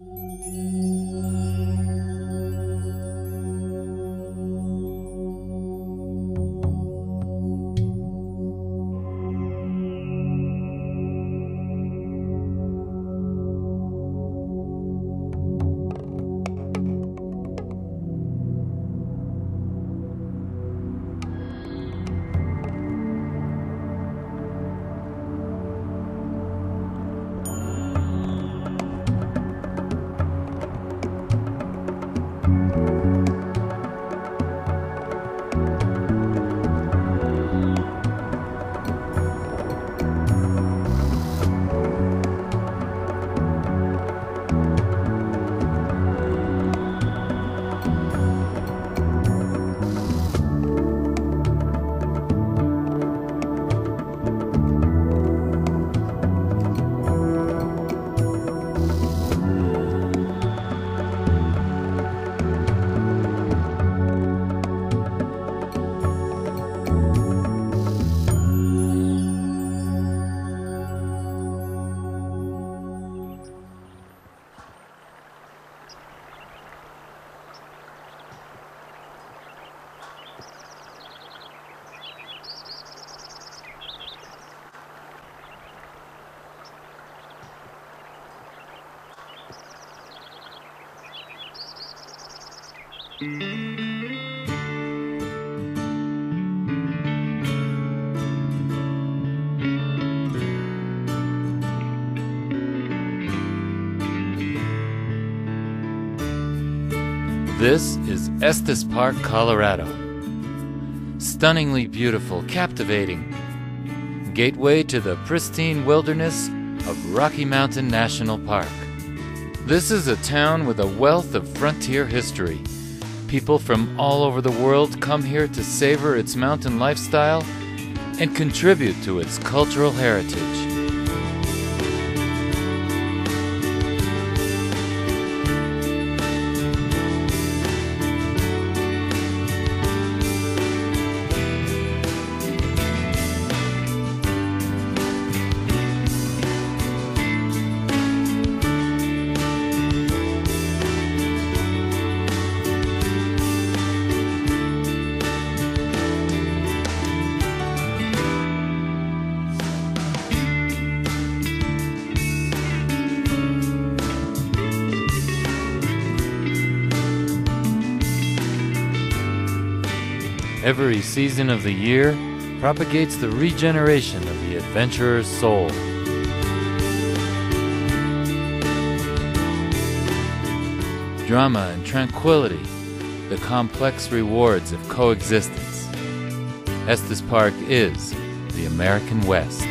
Música This is Estes Park, Colorado. Stunningly beautiful, captivating. Gateway to the pristine wilderness of Rocky Mountain National Park. This is a town with a wealth of frontier history. People from all over the world come here to savor its mountain lifestyle and contribute to its cultural heritage. Every season of the year propagates the regeneration of the adventurer's soul. Drama and tranquility, the complex rewards of coexistence. Estes Park is the American West.